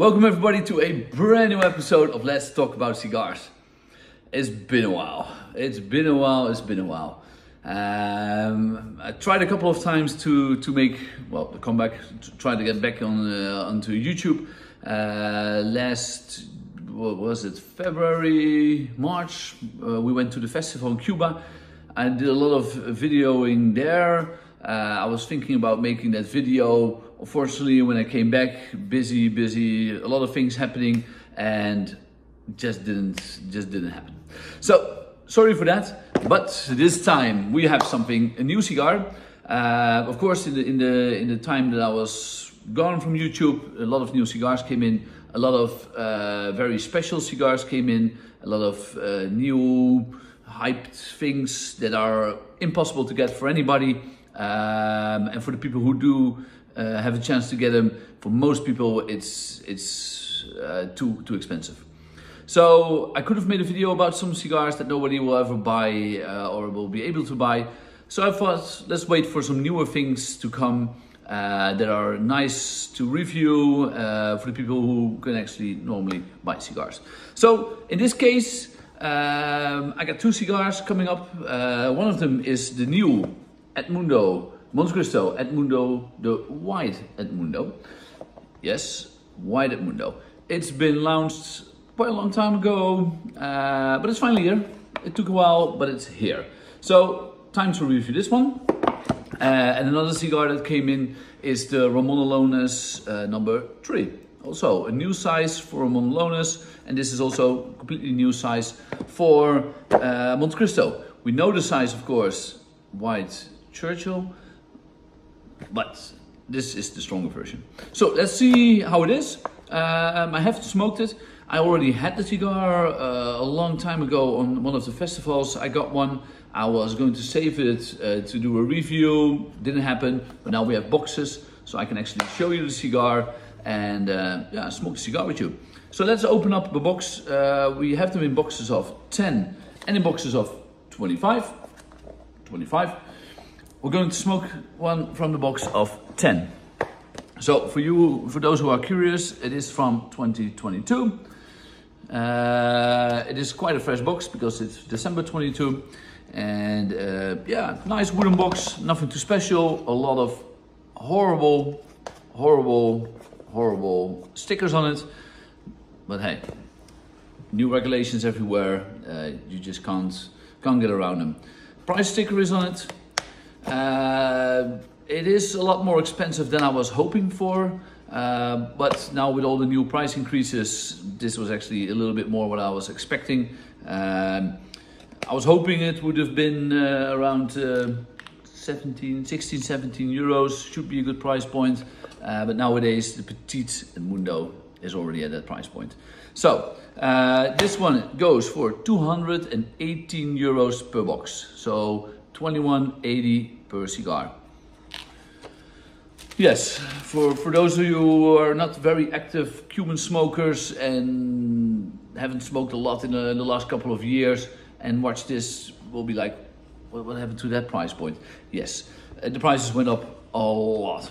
Welcome everybody to a brand new episode of Let's Talk About Cigars. It's been a while. It's been a while. It's been a while. Um, I tried a couple of times to to make well to come back, to try to get back on uh, onto YouTube. Uh, last what was it February March? Uh, we went to the festival in Cuba. I did a lot of videoing there. Uh, I was thinking about making that video. Unfortunately, when I came back, busy, busy, a lot of things happening, and just didn't, just didn't happen. So sorry for that. But this time we have something, a new cigar. Uh, of course, in the in the in the time that I was gone from YouTube, a lot of new cigars came in. A lot of uh, very special cigars came in. A lot of uh, new hyped things that are impossible to get for anybody. Um, and for the people who do uh, have a chance to get them, for most people it's it's uh, too too expensive. So I could have made a video about some cigars that nobody will ever buy uh, or will be able to buy. So I thought let's wait for some newer things to come uh, that are nice to review uh, for the people who can actually normally buy cigars. So in this case, um, I got two cigars coming up. Uh, one of them is the new Edmundo Montecristo Edmundo, the Wide Edmundo. Yes, Wide Edmundo. It's been launched quite a long time ago, uh, but it's finally here. It took a while, but it's here. So, time to review this one. Uh, and another cigar that came in is the Ramon Allones uh, number three. Also, a new size for Ramon Allones, and this is also completely new size for uh, Montecristo. We know the size, of course, Wide Churchill, but this is the stronger version. So let's see how it is. Um, I haven't smoked it. I already had the cigar uh, a long time ago on one of the festivals. I got one. I was going to save it uh, to do a review. Didn't happen, but now we have boxes, so I can actually show you the cigar and uh, yeah, smoke the cigar with you. So let's open up the box. Uh, we have them in boxes of 10 and in boxes of 25. 25. We're going to smoke one from the box of 10. So for you, for those who are curious, it is from 2022. Uh, it is quite a fresh box because it's December 22. And uh, yeah, nice wooden box, nothing too special. A lot of horrible, horrible, horrible stickers on it. But hey, new regulations everywhere. Uh, you just can't can't get around them. Price sticker is on it. Uh, it is a lot more expensive than I was hoping for. Uh, but now with all the new price increases, this was actually a little bit more what I was expecting. Um, I was hoping it would have been uh, around uh, 17, 16, 17 euros. Should be a good price point. Uh, but nowadays, the Petit Edmundo is already at that price point. So uh, this one goes for 218 euros per box. So 21.80 per cigar. Yes, for, for those of you who are not very active Cuban smokers and haven't smoked a lot in the, in the last couple of years and watch this will be like, what, what happened to that price point? Yes, uh, the prices went up a lot,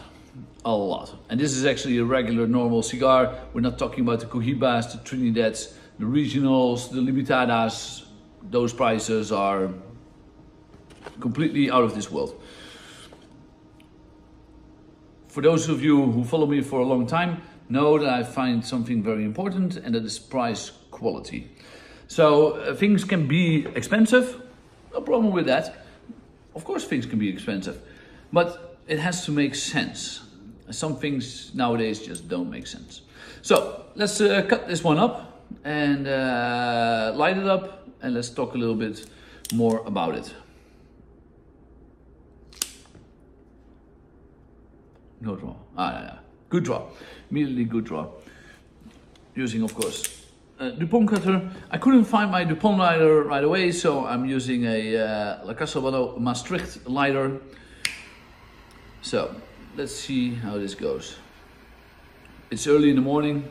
a lot. And this is actually a regular normal cigar. We're not talking about the Cohibas, the Trinidades, the regionals, the limitadas. Those prices are completely out of this world. For those of you who follow me for a long time, know that I find something very important and that is price quality. So uh, things can be expensive, no problem with that. Of course things can be expensive, but it has to make sense. Some things nowadays just don't make sense. So let's uh, cut this one up and uh, light it up and let's talk a little bit more about it. No draw. Ah, yeah, yeah. Good draw. Immediately good draw. Using, of course, a Dupont cutter. I couldn't find my Dupont lighter right away, so I'm using a uh, La Casa Maastricht lighter. So, let's see how this goes. It's early in the morning.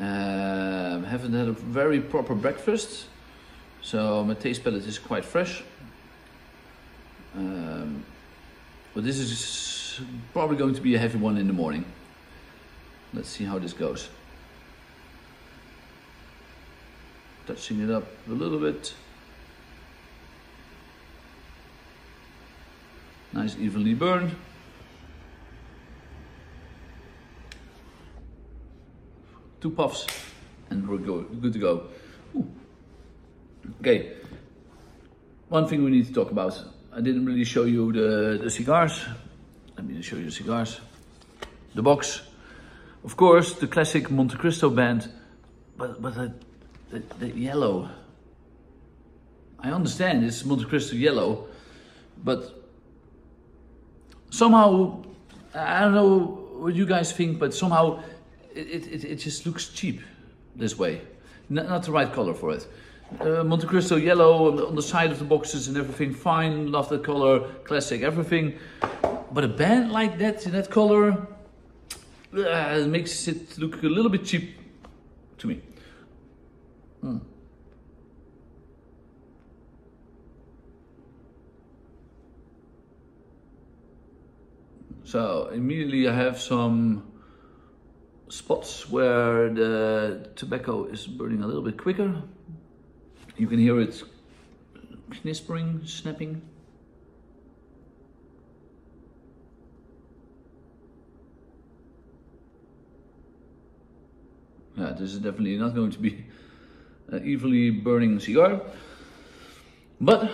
Uh, haven't had a very proper breakfast, so my taste palette is quite fresh. Um, but this is probably going to be a heavy one in the morning. Let's see how this goes. Touching it up a little bit. Nice evenly burned. Two puffs and we're go good to go. Ooh. Okay, one thing we need to talk about. I didn't really show you the, the cigars. Let me show you the cigars. The box. Of course, the classic Montecristo band, but, but the, the, the yellow. I understand it's Montecristo yellow, but somehow, I don't know what you guys think, but somehow it, it, it just looks cheap this way. N not the right color for it. Uh, Montecristo yellow on the, on the, side of the boxes and everything, fine, love the color, classic, everything. But a band like that, in that color, uh, makes it look a little bit cheap to me. Mm. So immediately I have some spots where the tobacco is burning a little bit quicker. You can hear it knispering, snapping. Yeah, this is definitely not going to be an evenly burning cigar. But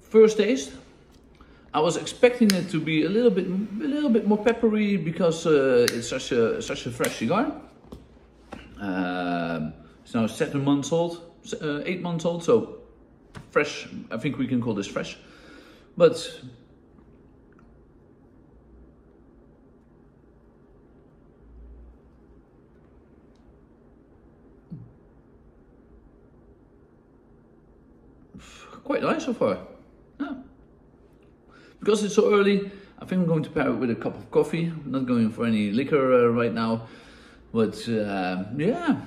first taste, I was expecting it to be a little bit, a little bit more peppery because uh, it's such a such a fresh cigar. Um, it's now seven months old, uh, eight months old, so fresh. I think we can call this fresh, but so far. Yeah. Because it's so early, I think I'm going to pair it with a cup of coffee. I'm not going for any liquor uh, right now. But uh, yeah,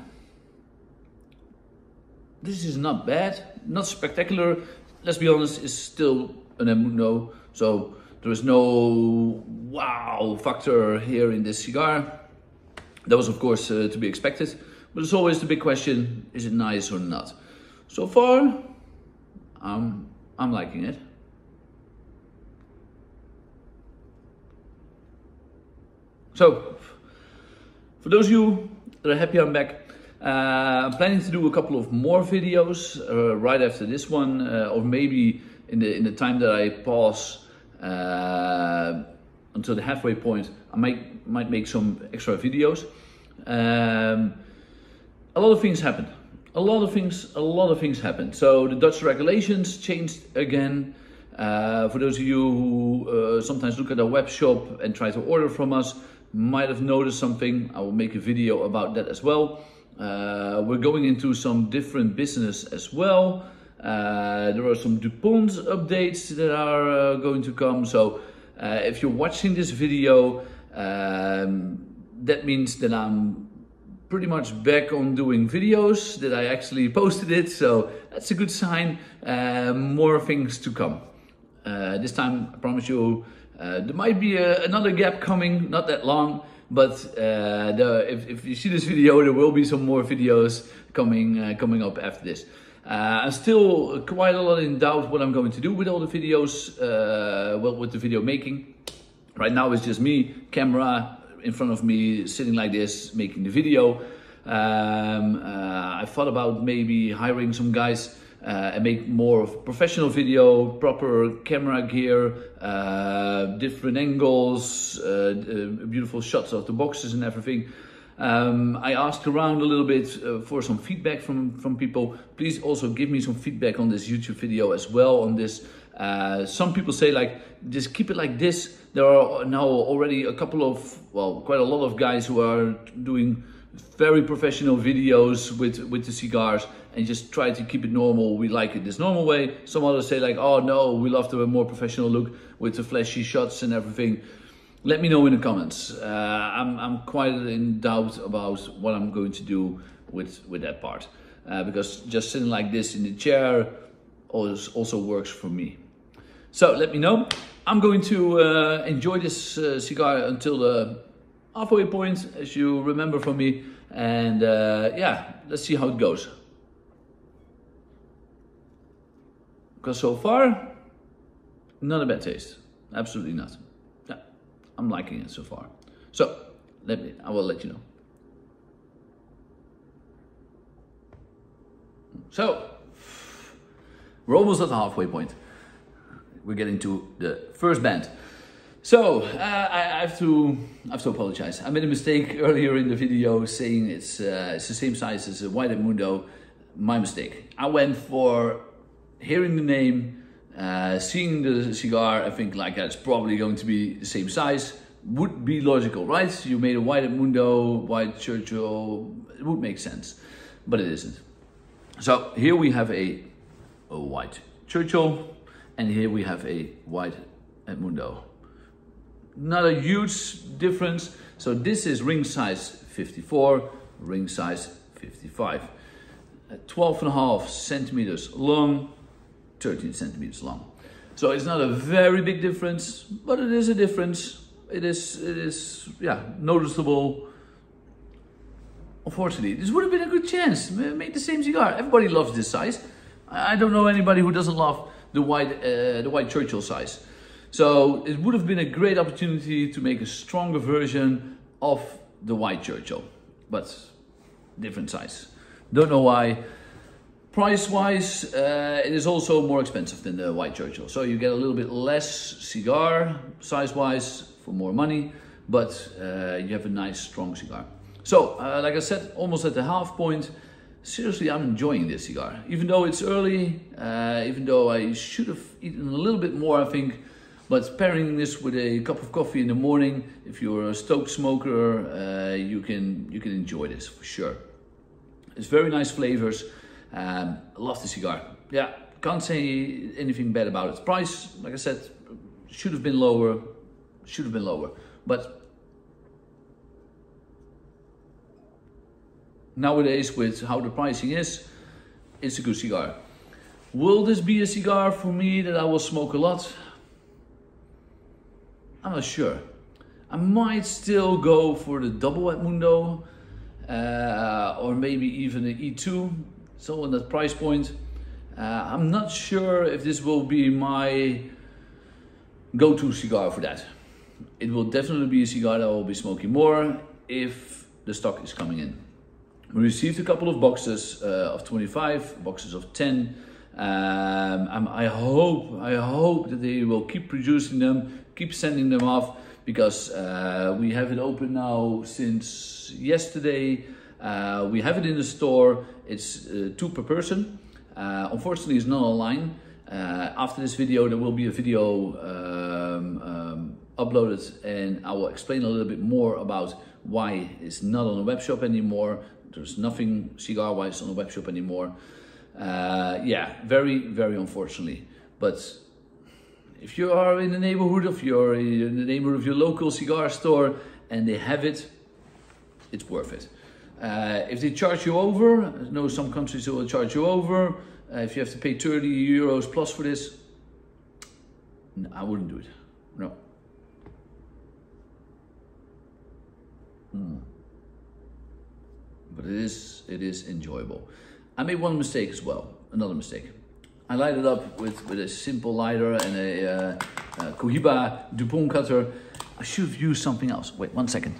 this is not bad, not spectacular. Let's be honest, it's still an Edmundo. So there is no wow factor here in this cigar. That was of course uh, to be expected. But it's always the big question, is it nice or not? So far, I'm, I'm liking it. So, for those of you that are happy I'm back, uh, I'm planning to do a couple of more videos uh, right after this one, uh, or maybe in the in the time that I pause uh, until the halfway point, I might might make some extra videos. Um, a lot of things happen a lot of things, a lot of things happened. So the Dutch regulations changed again. Uh, for those of you who uh, sometimes look at our web shop and try to order from us, might have noticed something. I will make a video about that as well. Uh, we're going into some different business as well. Uh, there are some DuPont updates that are uh, going to come. So uh, if you're watching this video, um, that means that I'm pretty much back on doing videos that I actually posted it so that's a good sign. Uh, more things to come. Uh, this time I promise you uh, there might be a, another gap coming not that long but uh, the, if, if, you see this video there will be some more videos coming uh, coming up after this. Uh, I'm still quite a lot in doubt what I'm going to do with all the videos well with the video making. Right now it's just me camera in front of me sitting like this making the video. Um, uh, I thought about maybe hiring some guys uh, and make more of professional video, proper camera gear, uh, different angles, uh, uh, beautiful shots of the boxes and everything. Um, I asked around a little bit uh, for some feedback from, from people. Please also give me some feedback on this YouTube video as well on this. Some people say like, just keep it like this there are now already a couple of, well, quite a lot of guys who are doing very professional videos with, with the cigars and just try to keep it normal. We like it this normal way. Some others say like, oh no, we love the more professional look with the flashy shots and everything. Let me know in the comments. Uh, I'm, I'm quite in doubt about what I'm going to do with, with that part. Uh, because just sitting like this in the chair also works for me. So let me know. I'm going to uh, enjoy this uh, cigar until the halfway point, as you remember from me. And uh, yeah, let's see how it goes. Because so far, not a bad taste. Absolutely not. Yeah, I'm liking it so far. So, let me, I will let you know. So, we're almost at the halfway point. We're getting to the first band. So, uh, I, have to, I have to apologize. I made a mistake earlier in the video saying it's, uh, it's the same size as a Wide Edmundo. My mistake. I went for hearing the name, uh, seeing the cigar, I think like it's probably going to be the same size. Would be logical, right? You made a Wide Edmundo, Wide Churchill, it would make sense, but it isn't. So here we have a, a Wide Churchill and here we have a Wide Edmundo. Not a huge difference. So this is ring size 54, ring size 55. Uh, 12 and a half centimeters long, 13 centimeters long. So it's not a very big difference, but it is a difference. It is, it is, yeah, noticeable Unfortunately, this would have been a good chance. Make the same cigar. Everybody loves this size. I don't know anybody who doesn't love the Wide, uh, the Wide Churchill size. So it would have been a great opportunity to make a stronger version of the Wide Churchill, but different size. Don't know why. Price-wise, uh, it is also more expensive than the Wide Churchill. So you get a little bit less cigar, size-wise, for more money, but uh, you have a nice, strong cigar. So, uh, like I said, almost at the half point, seriously, I'm enjoying this cigar. Even though it's early, uh, even though I should have eaten a little bit more, I think, but pairing this with a cup of coffee in the morning, if you're a stoked smoker, uh, you can you can enjoy this for sure. It's very nice flavors. Um, love the cigar. Yeah, can't say anything bad about it. Price, like I said, should have been lower. Should have been lower, but nowadays with how the pricing is, it's a good cigar. Will this be a cigar for me that I will smoke a lot? I'm not sure. I might still go for the double Edmundo uh, or maybe even an E2, so on that price point. Uh, I'm not sure if this will be my go-to cigar for that. It will definitely be a cigar that I will be smoking more if the stock is coming in. We received a couple of boxes uh, of 25, boxes of 10. Um, I hope, I hope that they will keep producing them, keep sending them off, because uh, we have it open now since yesterday. Uh, we have it in the store. It's uh, two per person. Uh, unfortunately, it's not online. Uh, after this video, there will be a video um, um, uploaded, and I will explain a little bit more about why it's not on the web shop anymore. There's nothing cigar-wise on the web shop anymore. Uh, yeah, very, very unfortunately. But if you are in the neighborhood of your, in the neighborhood of your local cigar store and they have it, it's worth it. Uh, if they charge you over, I know some countries will charge you over. Uh, if you have to pay 30 euros plus for this, no, I wouldn't do it. No. Hmm but it is, it is enjoyable. I made one mistake as well, another mistake. I light it up with, with a simple lighter and a, uh, a Cohiba Dupont cutter. I should have used something else. Wait, one second.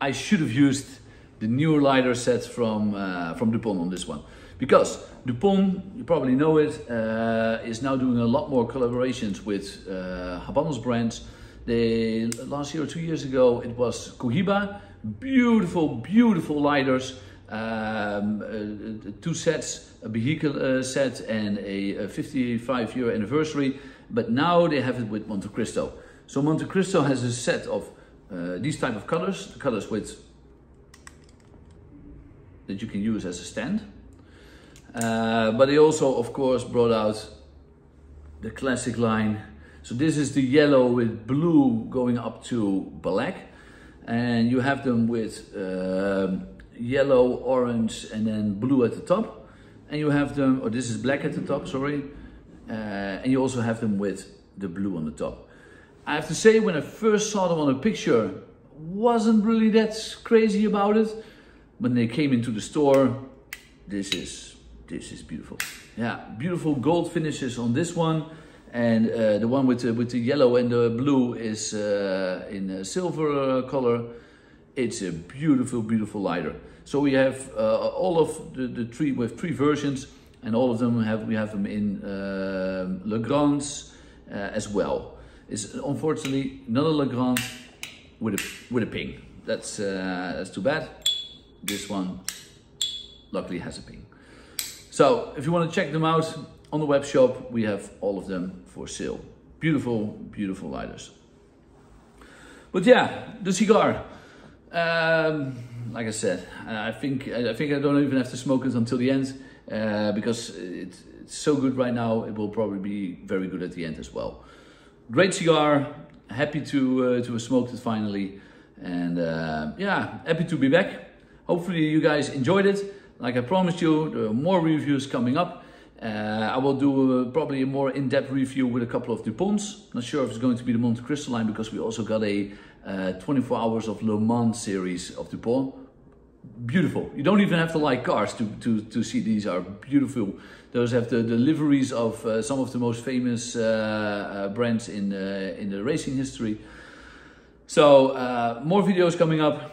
I should have used the newer lighter set from, uh, from Dupont on this one. Because Dupont, you probably know it, uh, is now doing a lot more collaborations with uh, Habanos brands. They, last year or two years ago, it was Cohiba, beautiful, beautiful lighters, um, uh, two sets, a Behike uh, set and a, a 55 year anniversary. But now they have it with Montecristo. So Montecristo has a set of uh, these type of colors, the colors with that you can use as a stand. Uh, but they also, of course, brought out the classic line. So this is the yellow with blue going up to black. And you have them with uh, yellow, orange, and then blue at the top. and you have them, or this is black at the top, sorry, uh, and you also have them with the blue on the top. I have to say, when I first saw them on a picture, wasn't really that crazy about it. When they came into the store, this is this is beautiful. Yeah, beautiful gold finishes on this one, and uh, the one with the, with the yellow and the blue is uh, in silver color. It's a beautiful, beautiful lighter. So we have uh, all of the, the three, have three versions, and all of them have we have them in uh, Legrand's uh, as well. It's unfortunately not a Legrand with a with a ping. That's uh, that's too bad. This one luckily has a ping. So if you want to check them out on the web shop, we have all of them for sale. Beautiful, beautiful lighters. But yeah, the cigar. Um, like I said, I think I think I don't even have to smoke it until the end uh, because it's, so good right now. It will probably be very good at the end as well. Great cigar. Happy to uh, to have smoked it finally, and uh, yeah, happy to be back. Hopefully you guys enjoyed it. Like I promised you, there are more reviews coming up. Uh, I will do uh, probably a more in-depth review with a couple of DuPonts. Not sure if it's going to be the Montecristo line because we also got a uh, 24 hours of Le Mans series of DuPont. Beautiful. You don't even have to like cars to, to, to see these are beautiful. Those have the, the liveries of uh, some of the most famous uh, uh, brands in, in the racing history. So more videos coming up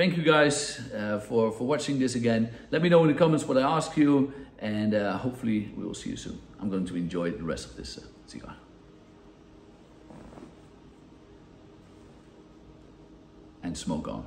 thank you guys uh, for, for watching this again. Let me know in the comments what I ask you and uh, hopefully we will see you soon. I'm going to enjoy the rest of this uh, cigar. And smoke on.